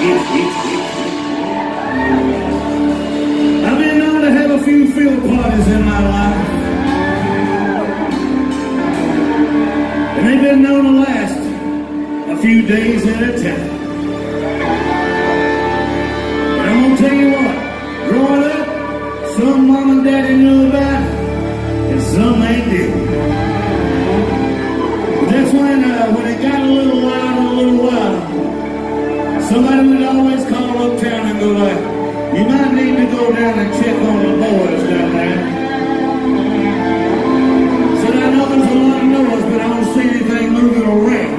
I've been known to have a few field parties in my life. And they've been known to last a few days at a time. But I'm going to tell you what, growing up, some mom and daddy knew about it, and some they didn't. That's when, uh, when it got a little loud, a little wild, Somebody would always call uptown and go like, you might need to go down and check on the boys down there. Said, I know there's a lot of noise, but I don't see anything moving around.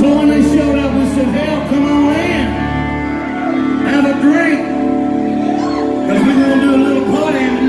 So when they showed up, we said, hell, come on in. Have a drink. Because we're going to do a little party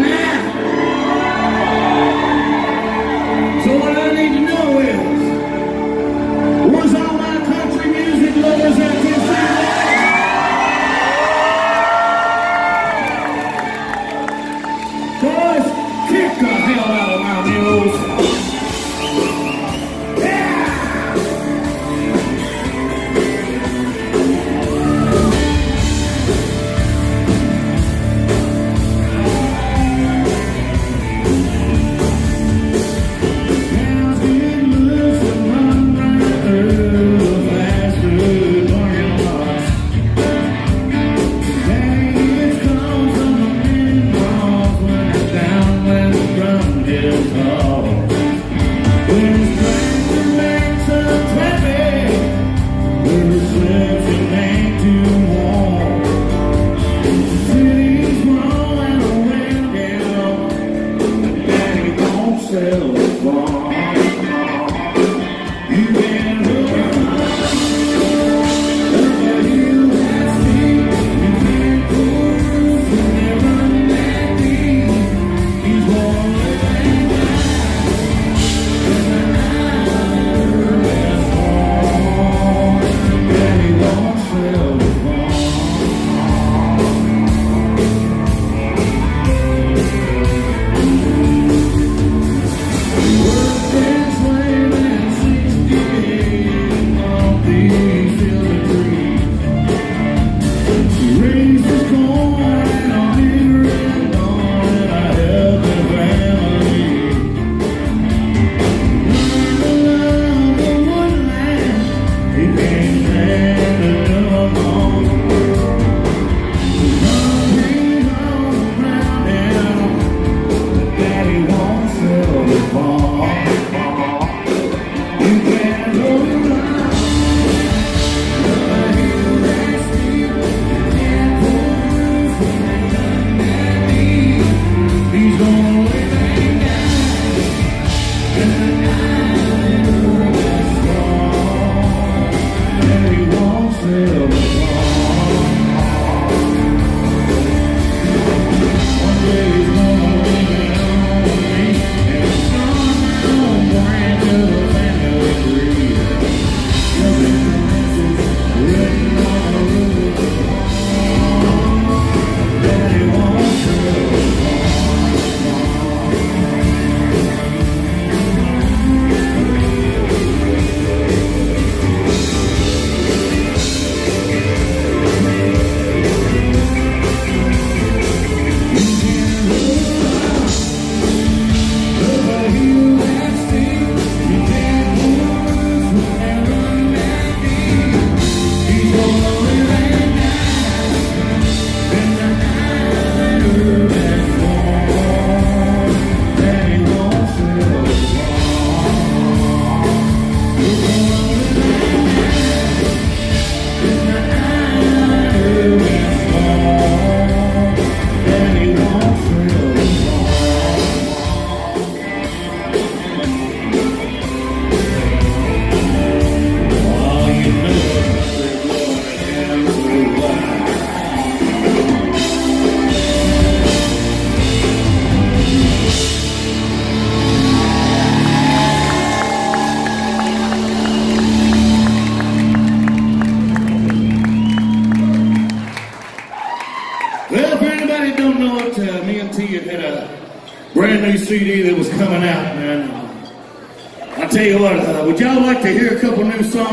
good.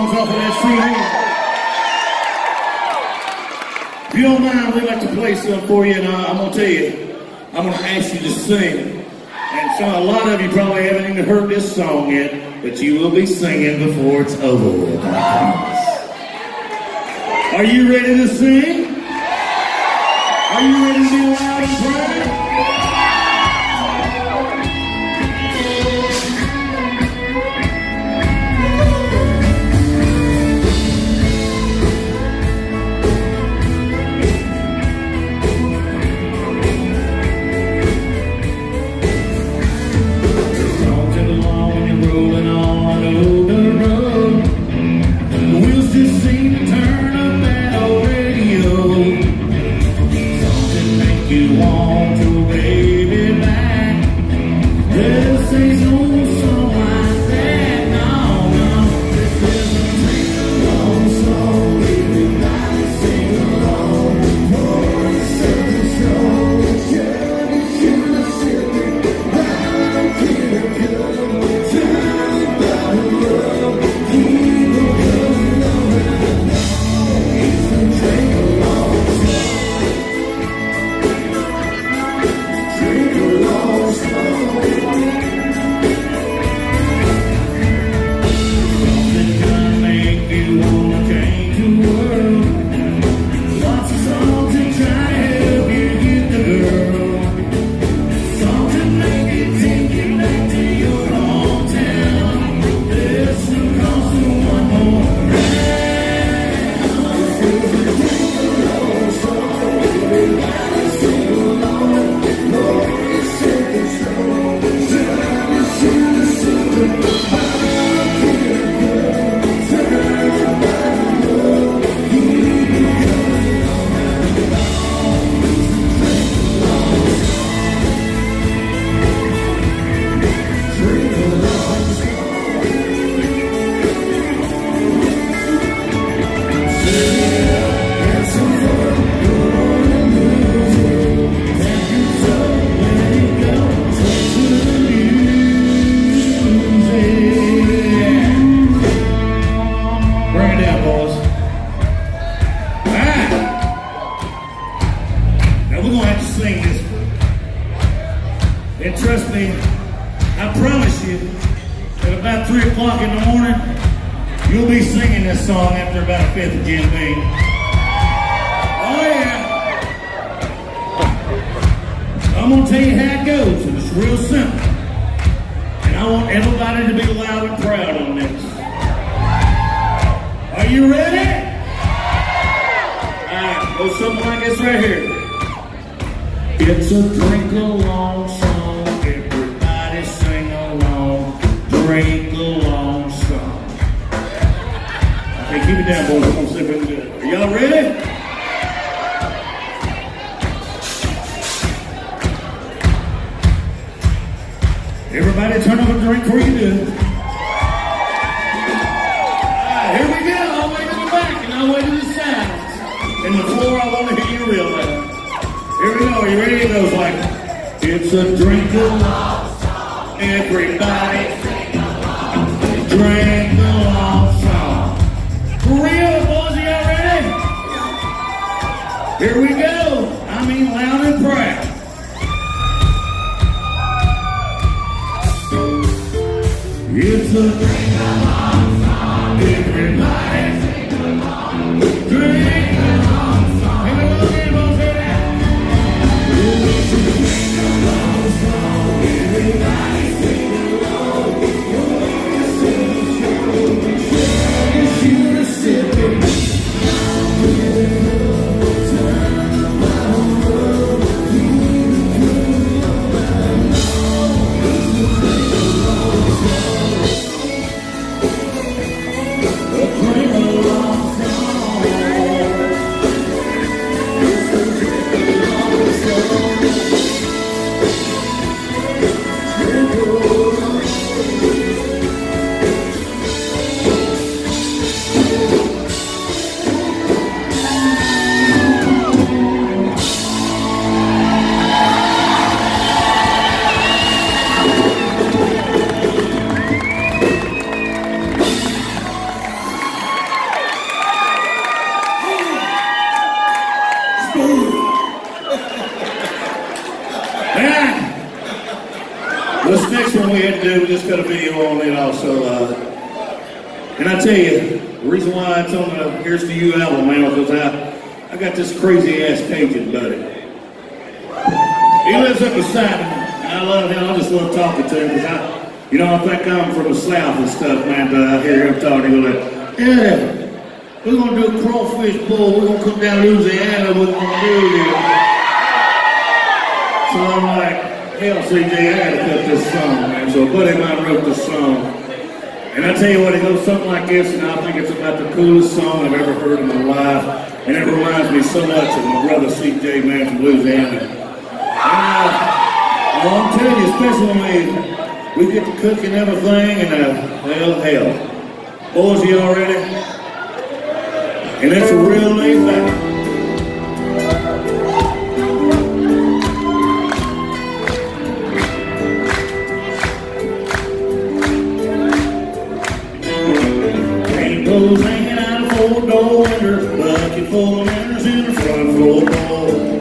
songs off of that. If you don't mind, we'd like to play some for you, and uh, I'm going to tell you, I'm going to ask you to sing. And so a lot of you probably haven't even heard this song yet, but you will be singing before it's over with, I promise. Are you ready to sing? Are you ready to be loud and proud? in the morning, you'll be singing this song after about a fifth of Jim Beam. Oh yeah. I'm gonna tell you how it goes, and it's real simple. And I want everybody to be loud and proud on this. Are you ready? Alright, go something like this right here. It's a drink along song, everybody sing along, drink down, boys. Come sit with me. Are y'all ready? Everybody turn up a drink before you do. Alright, here we go. All the way to the back and all the way to the side. And the floor, I want to hear you real loud. Here we go. Are you ready? It goes like, It's a drink of love. Everybody drink. Here we go. I mean loud and proud. It's a dream do, we just got a video on it also. Uh, and I tell you, the reason why it's on the Here's to You album, man, because I, I got this crazy ass Cajun buddy. He lives up beside me. And I love him. I just love talking to him because I, you know, I think I'm from the South and stuff, man. But I hear him talking, goes like, yeah, we're going to do a crawfish boil. We're going to come down to Louisiana. We're going to do this. So I'm like, hell, CJ, I got to cut this song, man. So a buddy of mine wrote this song. And I tell you what, it goes something like this, and I think it's about the coolest song I've ever heard in my life. And it reminds me so much of my brother CJ, man, from Louisiana. And, uh, well, I'm telling you, especially when we, get to cook and everything, and uh, hell, hell. Boys, you all ready? And it's a real laid back. Window, bucket full of winners in the front floor door.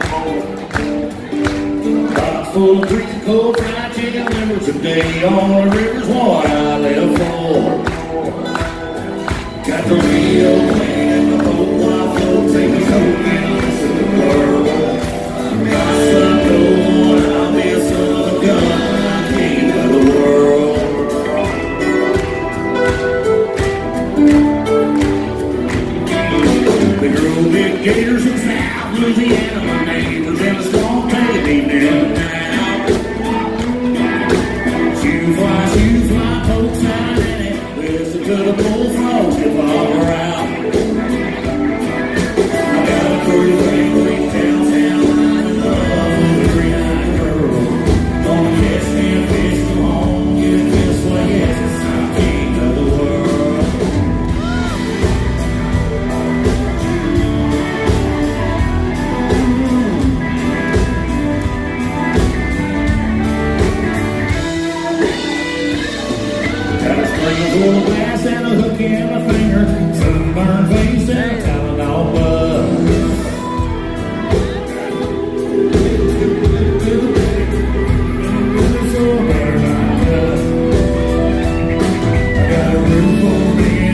Box full of greasy cold fried chicken livers, a day on the river's what I live for. Got the radio playing in the I float, take soak and listen to the world. Gators in South Louisiana, my strong tail deep down the town. tempo